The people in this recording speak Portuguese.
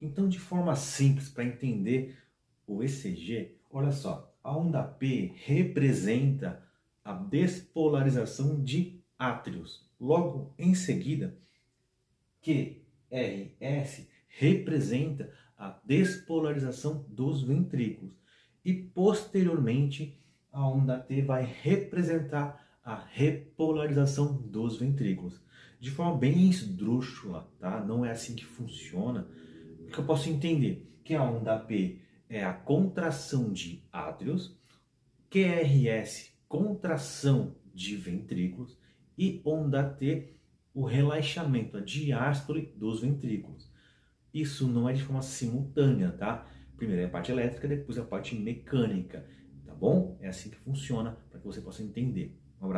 Então, de forma simples, para entender o ECG, olha só, a onda P representa a despolarização de átrios. Logo em seguida, QRS representa a despolarização dos ventrículos. E posteriormente, a onda T vai representar a repolarização dos ventrículos. De forma bem esdrúxula, tá? Não é assim que funciona. Que eu posso entender? Que a onda P é a contração de átrios, QRS, contração de ventrículos, e onda T, o relaxamento, a diástole dos ventrículos. Isso não é de forma simultânea, tá? Primeiro é a parte elétrica, depois a parte mecânica, tá bom? É assim que funciona para que você possa entender. Um abraço.